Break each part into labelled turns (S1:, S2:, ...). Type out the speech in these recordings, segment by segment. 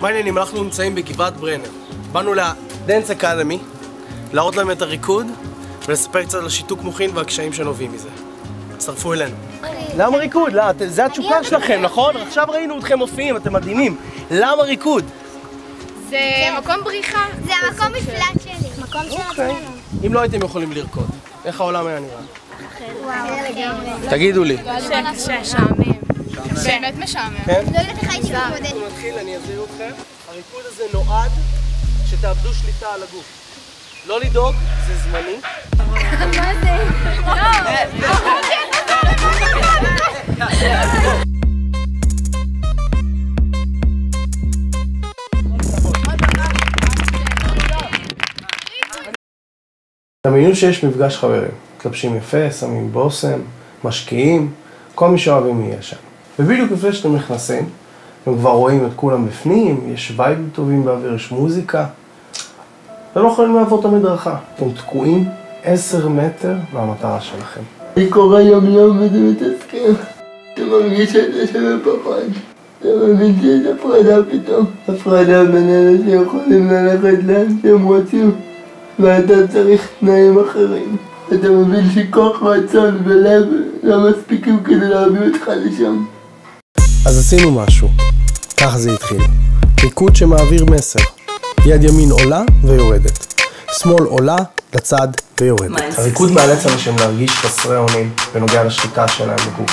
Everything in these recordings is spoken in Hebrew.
S1: מה העניינים? אנחנו נמצאים בגבעת ברנר. באנו לדנס אקדמי, להראות להם את הריקוד ולספר קצת על השיתוק מוחין והקשיים שנובעים מזה. הצטרפו אלינו. למה ריקוד? לא, את- זה התשוקה שלכם, נכון? עכשיו ראינו אתכם מופיעים, אתם מדהימים. למה ריקוד?
S2: זה מקום בריחה.
S3: זה המקום מפלט שלי. מקום של
S1: אוקיי.
S3: עצמנו.
S1: אם לא הייתם יכולים לרקוד, איך העולם היה נראה? תגידו לי.
S2: קשה, משעמם. באמת משעמם.
S1: כן?
S3: לא יודעת איך הייתי מתמודדת.
S1: אנחנו נתחיל, אני אזהיר אתכם. הריקוד הזה נועד שתאבדו שליטה על הגוף. לא לדאוג, זה זמני.
S3: מה זה?
S1: דמיינו שיש מפגש חברים. מתלבשים יפה, שמים בושם, משקיעים, כל מי שאוהבים יהיה שם. ובדיוק לפני שאתם נכנסים, אתם כבר רואים את כולם בפנים, יש וייבים טובים באוויר, יש מוזיקה. אתם לא יכולים לעבור את המדרכה. אתם תקועים עשר מטר מהמטרה שלכם.
S4: אני קורא יום יום וזה מתסכל. אתה מרגיש שאתה שווה פחות. אתה מבין שיש הפרדה פתאום. הפרדה בין אלה שיכולים ללכת לאן שהם רוצים, ואתה צריך תנאים אחרים. אתה מבין שכוח רצון ולב לא מספיקים כדי להביא אותך לשם.
S1: אז עשינו משהו. ככה זה התחיל. ריקוד שמעביר מסר. יד ימין עולה ויורדת. שמאל עולה, לצד ויורדת. הריקוד מאלץ אנשים להרגיש חסרי אונים בנוגע לשליטה שלהם בגוף.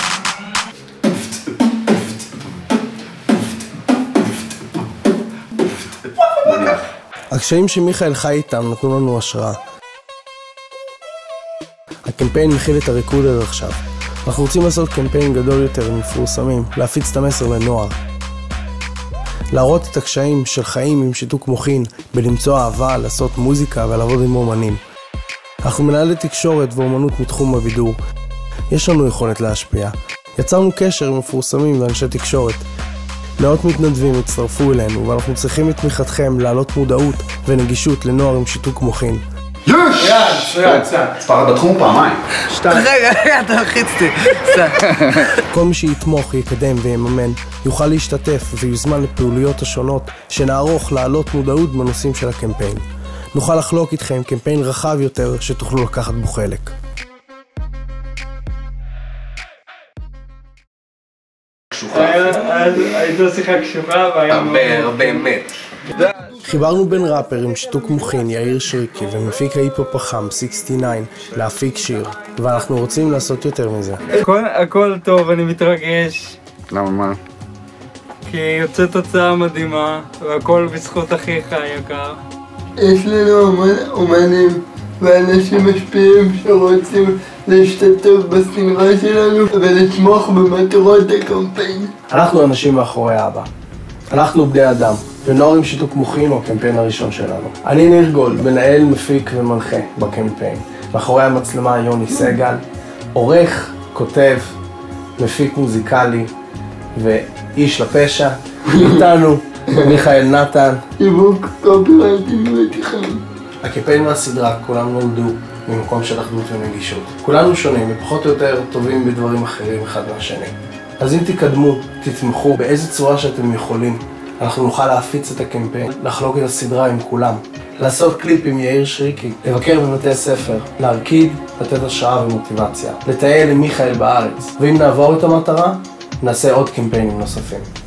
S1: הקשיים שמיכאל חי איתם נתנו לנו השראה. הקמפיין מכיל את הריקוד עד עכשיו. אנחנו רוצים לעשות קמפיין גדול יותר ומפורסמים, להפיץ את המסר לנוער. להראות את הקשיים של חיים עם שיתוק מוחין, בלמצוא אהבה, לעשות מוזיקה ולעבוד עם אומנים. אנחנו מנהלי תקשורת ואומנות מתחום הבידור. יש לנו יכולת להשפיע. יצרנו קשר עם מפורסמים ואנשי תקשורת. מאות מתנדבים הצטרפו אלינו, ואנחנו צריכים את תמיכתכם להעלות מודעות ונגישות לנוער עם שיתוק מוחין.
S5: פרט בתחום פעמיים.
S6: רגע, רגע, אתה מלחיץ אותי.
S1: כל מי שיתמוך, יקדם ויממן, יוכל להשתתף ויוזמן לפעילויות השונות שנערוך להעלות מודעות בנושאים של הקמפיין. נוכל לחלוק איתכם קמפיין רחב יותר שתוכלו לקחת בו חלק.
S4: הייתה שיחה קשוחה והיה
S5: הרבה, הרבה אמת.
S1: חיברנו בין ראפר עם שיתוק מוחין יאיר שריקי ומפיק ההיפ-הופ החם 69 להפיק שיר, ואנחנו רוצים לעשות יותר מזה.
S4: הכל, הכל טוב, אני מתרגש,
S5: למה מה?
S4: כי יוצא תוצאה מדהימה, והכל בזכות אחיך היקר. יש לנו אומנים ואנשים משפיעים שרוצים להשתתף בסדרה שלנו ולתמוך במטרות הקמפיין.
S1: אנחנו האנשים מאחורי האבא. אנחנו בני אדם, ונוער עם שיתוק מוחין הוא הקמפיין הראשון שלנו. אני ניר גולד, מנהל, מפיק ומנחה בקמפיין. מאחורי המצלמה יוני סגל, עורך, כותב, מפיק מוזיקלי ואיש לפשע. איתנו מיכאל נתן.
S4: שיווק קופירייטים ותכנון.
S1: הקמפיין מהסדרה, כולם נולדו ממקום של אחדות ונגישות. כולנו שונים ופחות או יותר טובים בדברים אחרים אחד מהשני. אז אם תקדמו, תתמכו באיזה צורה שאתם יכולים, אנחנו נוכל להפיץ את הקמפיין, לחלוק את הסדרה עם כולם, לעשות קליפ עם יאיר שריקי, לבקר בבתי ספר, להרקיד, לתת השראה ומוטיבציה, לטייל עם מיכאל בארץ, ואם נעבור את המטרה, נעשה עוד קמפיינים נוספים.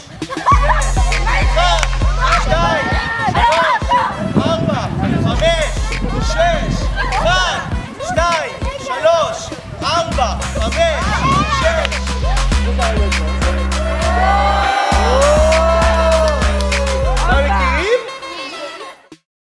S1: a ver.